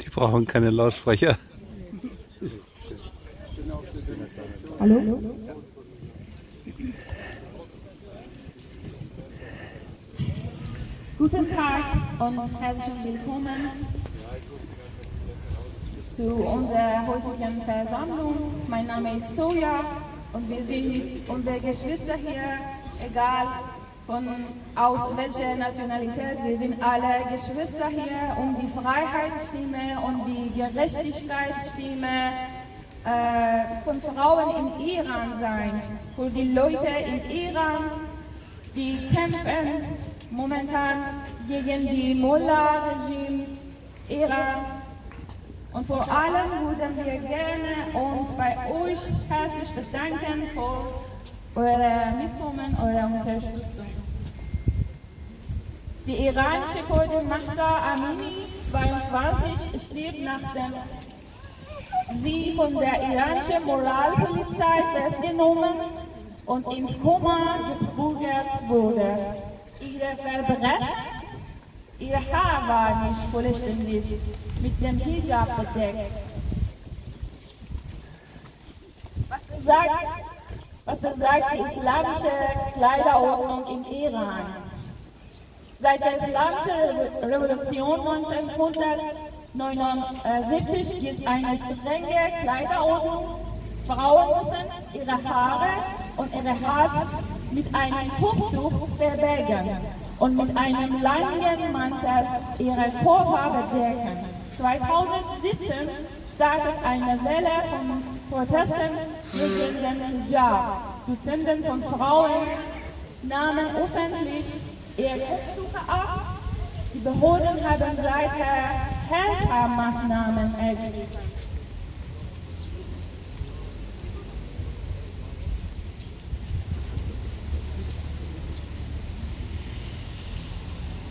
Die brauchen keine Lautsprecher. Hallo? Guten Tag und herzlich willkommen zu unserer heutigen Versammlung. Mein Name ist Soja und wir sind unsere Geschwister hier, egal von aus welcher Nationalität. Wir sind alle Geschwister hier, um die Freiheitsstimme und die Gerechtigkeitsstimme äh, von Frauen im Iran sein, für die Leute im Iran, die kämpfen momentan gegen die Mullah-Regime Irans. Und vor allem würden wir gerne uns bei euch herzlich bedanken für euer Mitkommen, eure Unterstützung. Die iranische Kurdin Mahsa Amini, 22, stirbt nachdem sie von der iranischen Moralpolizei festgenommen und ins Koma geprügelt wurde. Ihre Verbrechen, ihr Haar war nicht vollständig mit dem Hijab bedeckt. Was besagt, was besagt die islamische Kleiderordnung im Iran? Seit der islamischen Revolution 1979 gilt eine strenge Kleiderordnung. Frauen müssen ihre Haare und ihre Hals mit einem Kopftuch verbergen und mit einem langen Mantel ihre Körper bedecken. 2017 startet eine Welle von Protesten gegen den Hijab. Dutzenden von Frauen nahmen öffentlich ihr Kopftuch ab. Die Behörden haben seither härtere Maßnahmen ergriffen.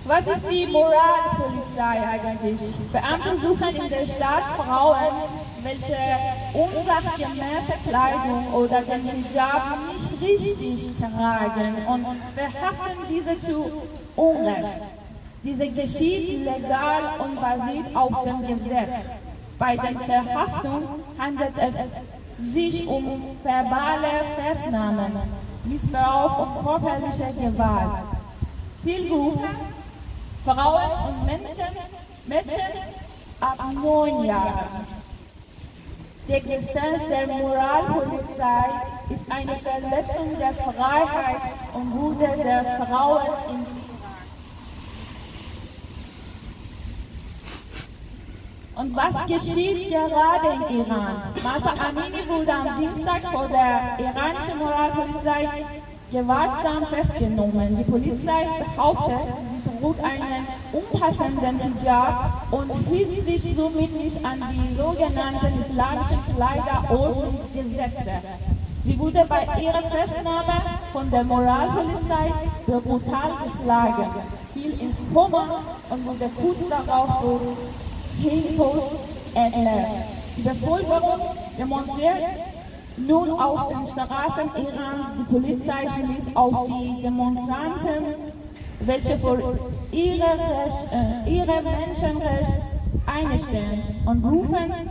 Was ist die Moralpolizei eigentlich? Beamte suchen in der Stadt Frauen, welche unsachgemäße Kleidung oder den Hijab nicht richtig tragen und verhaften diese zu Unrecht. Diese geschieht legal und basiert auf dem Gesetz. Bei den Verhaftungen handelt es sich um verbale Festnahmen, Missbrauch und körperliche Gewalt. Zielgruppe Frauen und Mädchen, Mädchen ab neun Jahren. Die Existenz der Moralpolizei ist eine Verletzung der Freiheit und Würde der Frauen im Iran. Und was geschieht gerade im Iran? Masa Amini wurde am Dienstag vor der iranischen Moralpolizei gewaltsam festgenommen. Die Polizei behauptet, sie trug einen unpassenden Hijab und hielt sich somit nicht an die sogenannten islamischen Kleiderordnungsgesetze. Sie wurde bei ihrer Festnahme von der Moralpolizei brutal geschlagen, fiel ins Koma und wurde kurz darauf für Hirntod erklärt. Die Bevölkerung demonstriert nun auf den Straßen Irans, die Polizei schließt auf die Demonstranten, welche für ihre, Recht, äh, ihre Menschenrechte einstehen und rufen,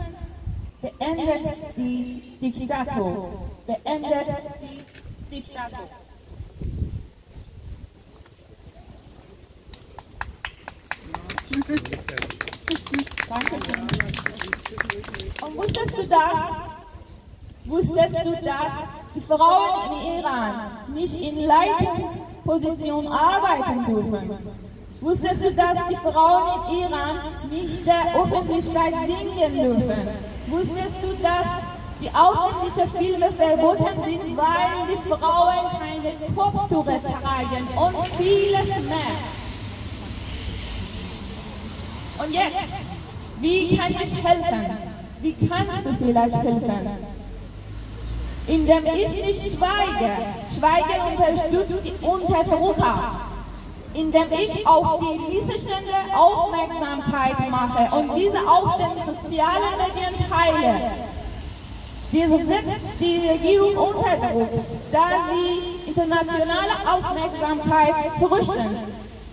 beendet die Diktatur, beendet die Diktatur. Dankeschön. Und wusstest du das? Wusstest du, dass die Frauen im Iran nicht in Leitungspositionen arbeiten dürfen? Wusstest du, dass die Frauen im Iran nicht der Öffentlichkeit singen dürfen? Wusstest du, dass die ausländischen Filme verboten sind, weil die Frauen keine Kopftücher tragen und vieles mehr? Und jetzt, wie kann ich helfen? Wie kannst du vielleicht helfen? Indem ich nicht schweige. Schweige unterstützt die Unterdrücker. Indem ich auf die Missstände Aufmerksamkeit mache und diese auf den sozialen Medien teile. Diese setzt die Regierung unter Druck, da sie internationale Aufmerksamkeit fürchten.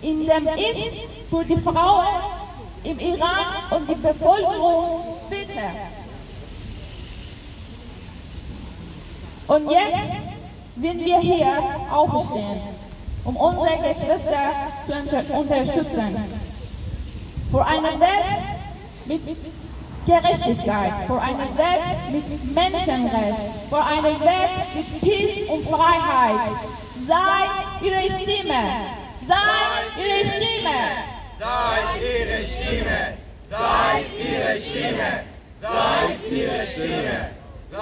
in dem ich für die Frauen im Iran und die Bevölkerung bitte. Und jetzt sind wir hier aufgestehen, um unsere Geschwister zu unter unterstützen. Für eine Welt mit Gerechtigkeit, für eine Welt mit Menschenrecht, für eine Welt mit Peace und Freiheit. Sei ihre Stimme, sei ihre Stimme. Seid ihre Stimme, seid ihre Stimme, seid ihre Stimme, seid ihre Stimme. Be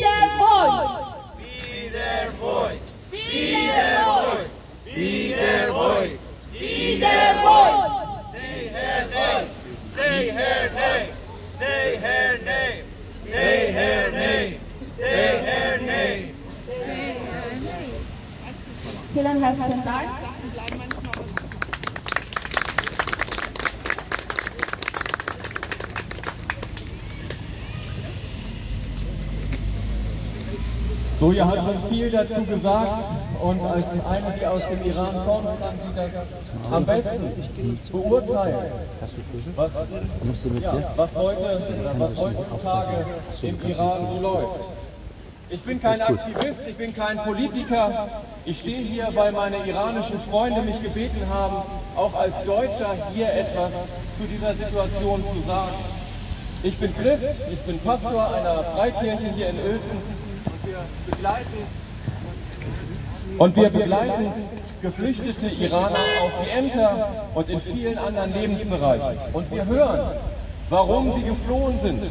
their voice. Be their voice, be their voice, be their voice. Be their voice. Say her name, say her name, say her name, say her name, say her name. Say her name. Vielen herzlichen Dank. So, ihr habt schon viel dazu gesagt und als eine, die aus dem Iran kommt, kann sie das am besten beurteilen, was, ja, was heute was heutzutage im Iran so läuft. Ich bin kein Aktivist, ich bin kein Politiker. Ich stehe hier, weil meine iranischen Freunde mich gebeten haben, auch als Deutscher hier etwas zu dieser Situation zu sagen. Ich bin Christ, ich bin Pastor einer Freikirche hier in Uelzen und wir begleiten geflüchtete Iraner auf die Ämter und in vielen anderen Lebensbereichen. Und wir hören, warum sie geflohen sind.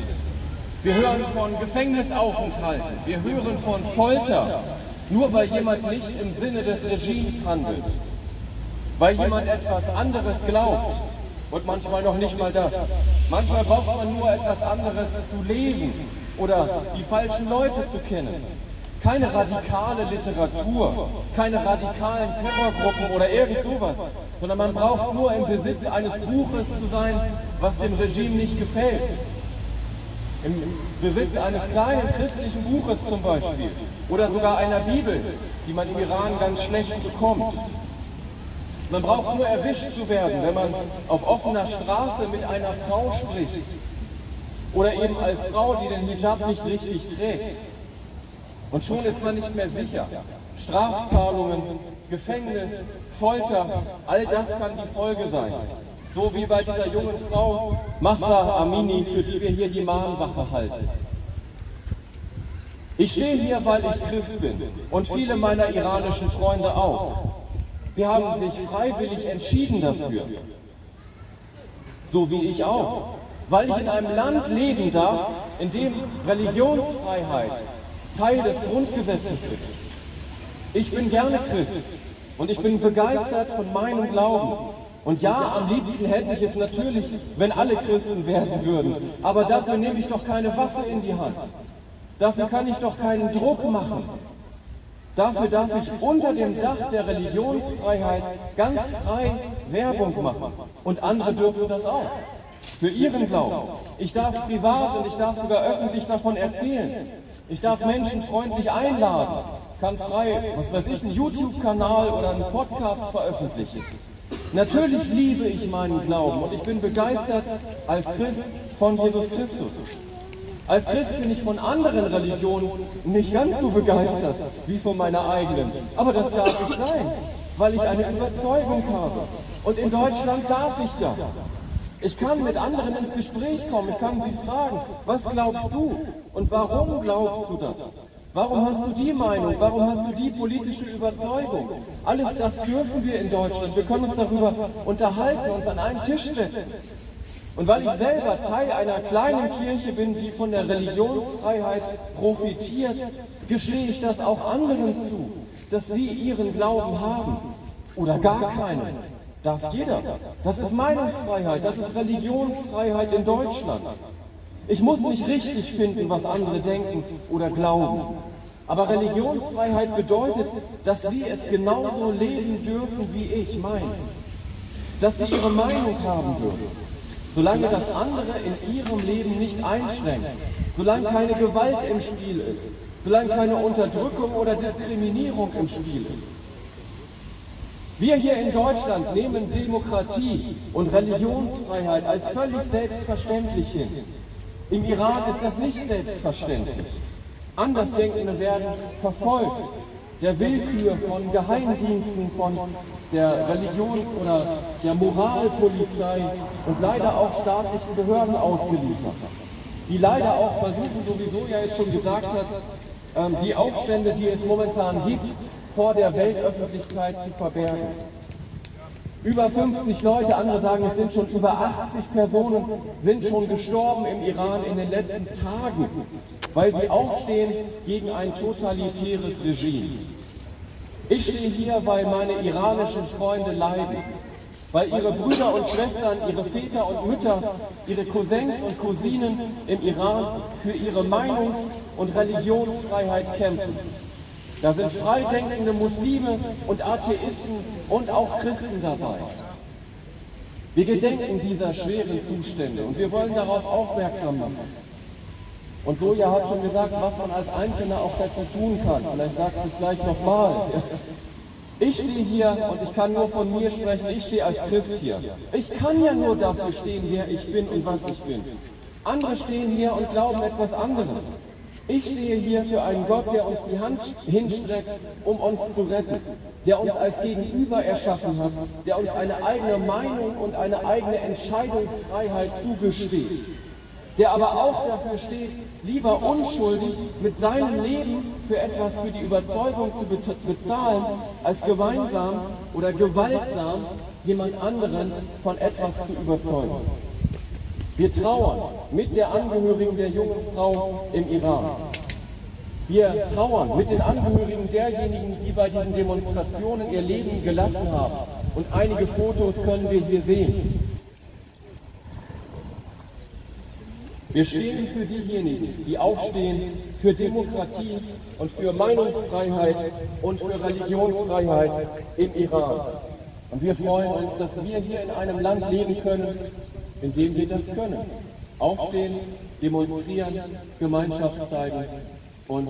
Wir hören von Gefängnisaufenthalten, wir hören von Folter, nur weil jemand nicht im Sinne des Regimes handelt, weil jemand etwas anderes glaubt und manchmal noch nicht mal das. Manchmal braucht man nur etwas anderes zu lesen oder die falschen Leute zu kennen. Keine radikale Literatur, keine radikalen Terrorgruppen oder irgend sowas, sondern man braucht nur im Besitz eines Buches zu sein, was dem Regime nicht gefällt. Im Besitz eines kleinen christlichen Buches zum Beispiel oder sogar einer Bibel, die man im Iran ganz schlecht bekommt. Man braucht nur erwischt zu werden, wenn man auf offener Straße mit einer Frau spricht oder eben als Frau, die den Hijab nicht richtig trägt. Und schon ist man nicht mehr sicher. Strafzahlungen, Gefängnis, Folter, all das kann die Folge sein. So wie bei dieser jungen Frau Mahsa Amini, für die wir hier die Mahnwache halten. Ich stehe hier, weil ich Christ bin und viele meiner iranischen Freunde auch. Sie haben sich freiwillig entschieden dafür. So wie ich auch. Weil ich in einem Land leben darf, in dem Religionsfreiheit Teil des Grundgesetzes ist. Ich bin gerne Christ und ich bin begeistert von meinem Glauben. Und ja, am liebsten hätte ich es natürlich, wenn alle Christen werden würden. Aber dafür nehme ich doch keine Waffe in die Hand. Dafür kann ich doch keinen Druck machen. Dafür darf ich unter dem Dach der Religionsfreiheit ganz frei Werbung machen. Und andere dürfen das auch. Für ihren Glauben. Ich darf privat und ich darf sogar öffentlich davon erzählen. Ich darf Menschen freundlich einladen, kann frei, was weiß ich, einen YouTube-Kanal oder einen Podcast veröffentlichen. Natürlich liebe ich meinen Glauben und ich bin begeistert als Christ von Jesus Christus. Als Christ bin ich von anderen Religionen nicht ganz so begeistert wie von meiner eigenen. Aber das darf ich sein, weil ich eine Überzeugung habe. Und in Deutschland darf ich das. Ich kann mit anderen ins Gespräch kommen, ich kann sie fragen, was glaubst du und warum glaubst du das? Warum hast du die Meinung? Warum hast du die politische Überzeugung? Alles das dürfen wir in Deutschland. Wir können uns darüber unterhalten, uns an einen Tisch setzen. Und weil ich selber Teil einer kleinen Kirche bin, die von der Religionsfreiheit profitiert, gestehe ich das auch anderen zu, dass sie ihren Glauben haben oder gar keinen. Darf jeder. Das ist Meinungsfreiheit, das ist Religionsfreiheit in Deutschland. Ich muss nicht richtig finden, was andere denken oder glauben. Aber Religionsfreiheit bedeutet, dass sie es genauso leben dürfen wie ich meins. Dass sie ihre Meinung haben dürfen. Solange das andere in ihrem Leben nicht einschränkt. Solange keine Gewalt im Spiel ist. Solange keine Unterdrückung oder Diskriminierung im Spiel ist. Wir hier in Deutschland nehmen Demokratie und Religionsfreiheit als völlig selbstverständlich hin. Im Iran ist das nicht selbstverständlich. Andersdenkende werden verfolgt, der Willkür von Geheimdiensten, von der Religions- oder der Moralpolizei und leider auch staatlichen Behörden ausgeliefert, die leider auch versuchen, so wie Soja es schon gesagt hat, ähm, die Aufstände, die es momentan gibt, vor der Weltöffentlichkeit zu verbergen. Über 50 Leute, andere sagen, es sind schon über 80 Personen, sind schon gestorben im Iran in den letzten Tagen, weil sie aufstehen gegen ein totalitäres Regime. Ich stehe hier, weil meine iranischen Freunde leiden, weil ihre Brüder und Schwestern, ihre Väter und Mütter, ihre Cousins und Cousinen im Iran für ihre Meinungs- und Religionsfreiheit kämpfen. Da sind freidenkende Muslime und Atheisten und auch Christen dabei. Wir gedenken dieser schweren Zustände und wir wollen darauf aufmerksam machen. Und Soja hat schon gesagt, was man als Einzelner auch dazu tun kann. Vielleicht sagst du es gleich nochmal. Ich stehe hier und ich kann nur von mir sprechen, ich stehe als Christ hier. Ich kann ja nur dafür stehen, wer ich bin und was ich bin. Andere stehen hier und glauben etwas anderes. Ich stehe hier für einen Gott, der uns die Hand hinstreckt, um uns zu retten, der uns als Gegenüber erschaffen hat, der uns eine eigene Meinung und eine eigene Entscheidungsfreiheit zugesteht, der aber auch dafür steht, lieber unschuldig mit seinem Leben für etwas, für die Überzeugung zu bezahlen, als gemeinsam oder gewaltsam jemand anderen von etwas zu überzeugen. Wir trauern mit der Angehörigen der jungen Frau im Iran. Wir trauern mit den Angehörigen derjenigen, die bei diesen Demonstrationen ihr Leben gelassen haben. Und einige Fotos können wir hier sehen. Wir stehen für diejenigen, die aufstehen für Demokratie und für Meinungsfreiheit und für Religionsfreiheit im Iran. Und wir freuen uns, dass wir hier in einem Land leben können, indem wir das können. Aufstehen, demonstrieren, Gemeinschaft zeigen und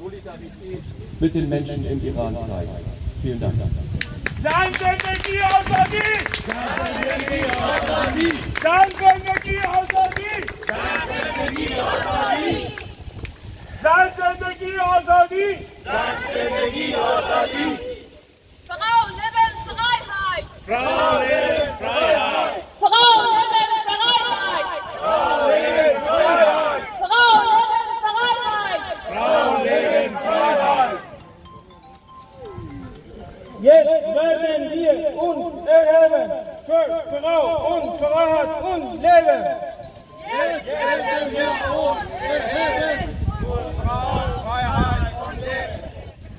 Solidarität mit den Menschen im Iran zeigen. Vielen Dank. San zendegi azadi! Frau Leben Freiheit! Frau Leben werden wir uns erheben für Frau und Freiheit und Leben. Jetzt werden wir uns erheben für Frau, Freiheit und Leben.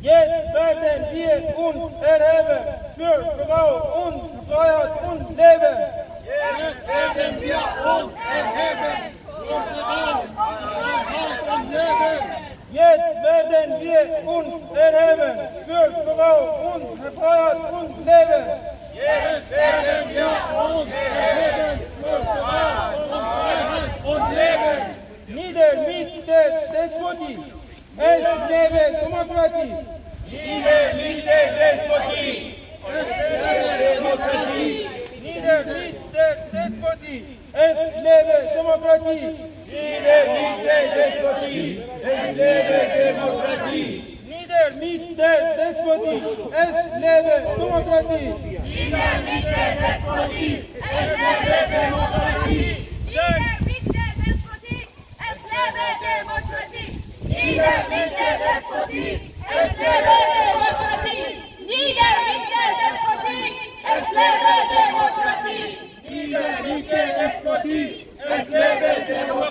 Jetzt werden wir uns erheben für Frau und Freiheit und Leben. Jetzt werden wir uns erheben für Frau, Freiheit und Leben. Jetzt werden wir uns erheben für Frau und Freiheit und Leben. Jetzt werden wir uns erheben für Frau, Freiheit und Leben. Nieder mit der Despotie. Es lebe Demokratie. Nieder, nieder, Despotie. Es lebe Demokratie. Nieder mit der Despotie. Es lebe Demokratie. Nieder, nieder, Despotie. Es lebe Demokratie. Nieder mit der Despotie. Es lebe Demokratie. Nieder mit der Despotie. Es lebe Demokratie. Nieder mit der Despotie! Es lebe Demokratie! Nieder mit der Despotie! Es lebe Demokratie! Nieder mit der Despotie! Es lebe Demokratie! Nieder mit der Despotie. Es lebe Demokratie.